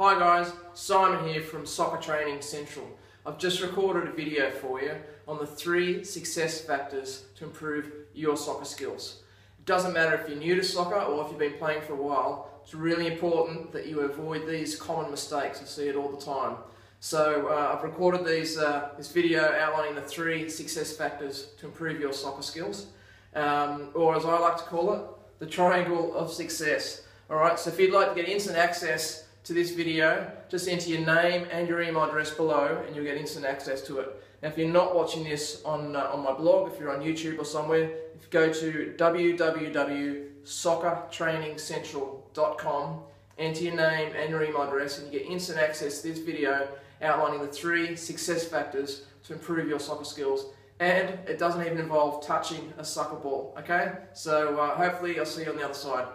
Hi guys, Simon here from Soccer Training Central. I've just recorded a video for you on the three success factors to improve your soccer skills. It doesn't matter if you're new to soccer or if you've been playing for a while, it's really important that you avoid these common mistakes. I see it all the time. So uh, I've recorded these, uh, this video outlining the three success factors to improve your soccer skills, um, or as I like to call it, the triangle of success. Alright, so if you'd like to get instant access to this video, just enter your name and your email address below and you'll get instant access to it. Now if you're not watching this on, uh, on my blog, if you're on YouTube or somewhere, if you go to www.soccertrainingcentral.com, enter your name and your email address and you get instant access to this video outlining the three success factors to improve your soccer skills and it doesn't even involve touching a soccer ball, okay? So uh, hopefully I'll see you on the other side.